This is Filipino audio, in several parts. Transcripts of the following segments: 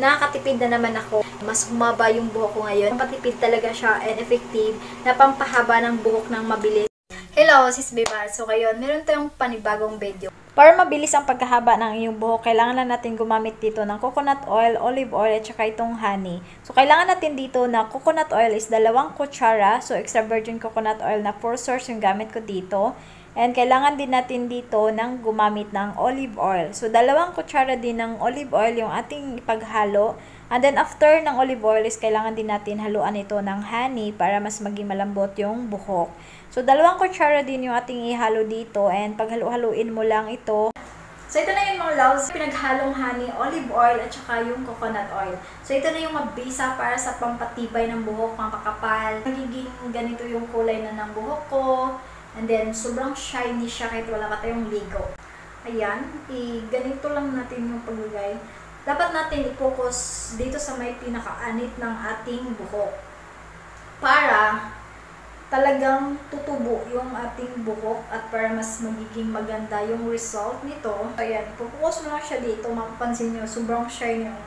Nakakatipid na naman ako. Mas humaba yung buhok ko ngayon. Patipid talaga siya and effective na pampahaba ng buhok ng mabilis. Hello, sis Biba. So ngayon, meron tayong panibagong video. Para mabilis ang pagkahaba ng iyong buhok, kailangan lang natin gumamit dito ng coconut oil, olive oil, at saka itong honey. So kailangan natin dito na coconut oil is dalawang kutsara. So extra virgin coconut oil na 4 source yung gamit ko dito. And kailangan din natin dito ng gumamit ng olive oil. So, dalawang kutsara din ng olive oil yung ating ipaghalo. And then, after ng olive oil is kailangan din natin haluan ito ng honey para mas maging malambot yung buhok. So, dalawang kutsara din yung ating ihalo dito. And paghalo-haluin mo lang ito. So, ito na yung mga loves, pinaghalong honey, olive oil, at saka yung coconut oil. So, ito na yung mabisa para sa pampatibay ng buhok, pampakapal. Nagiging ganito yung kulay na ng buhok ko. And then, sobrang shiny siya kahit wala ka tayong ligo. Ayan, i ganito lang natin yung paglagay. Dapat natin i-focus dito sa may pinakaanit ng ating buhok. Para talagang tutubo yung ating buhok at para mas magiging maganda yung result nito. Ayan, focus mo lang siya dito. Mapapansin nyo, sobrang shiny yung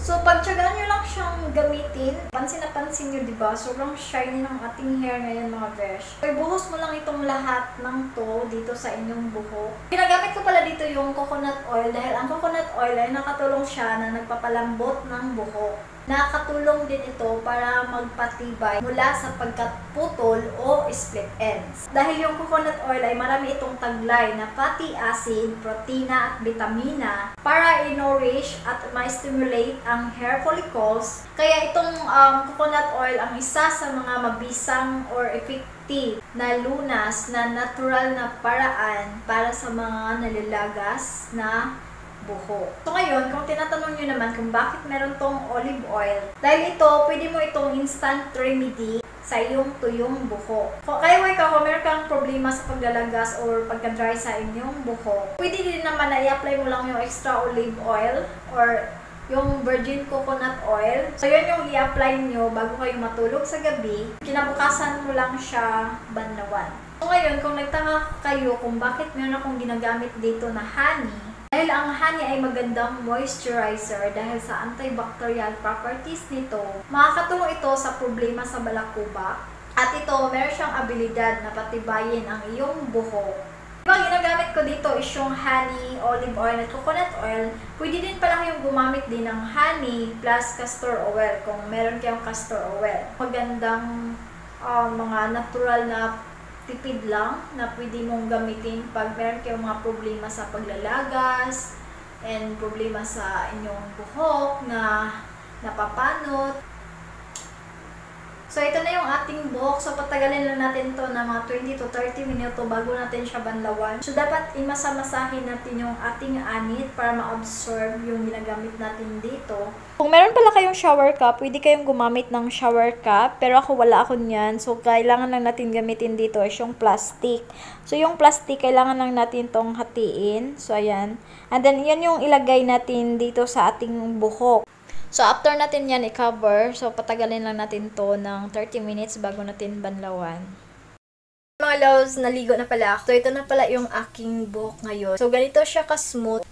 So, pagtsagaan nyo lang siyang gamitin. Pansin na pansin nyo, di ba? Sobrang shiny ng ating hair ngayon, mga besh. So, ibuhos mo lang itong lahat ng to dito sa inyong buhok. Ginagamit ko pala dito yung coconut oil dahil ang coconut oil ay nakatulong siya na nagpapalambot ng buhok. Nakakatulong din ito para magpatibay mula sa pagkatputol o split ends. Dahil yung coconut oil ay marami itong taglay na fatty acid, protina at vitamina para i-nourish at ma-stimulate ang hair follicles. Kaya itong um, coconut oil ang isa sa mga mabisang or effective na lunas na natural na paraan para sa mga nalalagas na buhok. So ngayon, kung tinatanong nyo naman kung bakit meron tong olive oil, dahil ito, pwede mo itong instant remedy sa iyong tuyong buhok. Kung kaya ikaw, kung meron kang problema sa paglalagas or pagka-dry sa inyong buhok, pwede din naman na i-apply mo lang yung extra olive oil or yung virgin coconut oil. So, yun yung i-apply nyo bago kayo matulog sa gabi. Kinabukasan mo lang siya banlawan. So, ngayon, kung nagtaka kayo kung bakit meron akong ginagamit dito na honey, ang honey ay magandang moisturizer dahil sa antibacterial properties nito, makakatulong ito sa problema sa balakubak. At ito, meron siyang abilidad na patibayin ang iyong buhok. Diba, ginagamit ko dito is yung honey, olive oil, at coconut oil. Pwede din pala kayong gumamit din ng honey plus castor oil kung meron kayong castor oil. Magandang uh, mga natural na tipid lang na pwede mong gamitin pag meron kayong mga problema sa paglalagas and problema sa inyong buhok na napapanot. So, ito na yung ating buhok. So, patagalin lang natin to na mga 20 to 30 minuto bago natin siya banlawan. So, dapat imasamasahin natin yung ating anit para ma-absorb yung ginagamit natin dito. Kung meron pala kayong shower cup, pwede kayong gumamit ng shower cup. Pero ako wala ako niyan. So, kailangan lang natin gamitin dito is yung plastic. So, yung plastic, kailangan lang natin tong hatiin. So, ayan. And then, yan yung ilagay natin dito sa ating buhok. So, after natin yan i-cover, so patagalin lang natin to ng 30 minutes bago natin banlawan. Mga loves, naligo na pala ako. So, ito na pala yung aking buhok ngayon. So, ganito siya ka-smooth.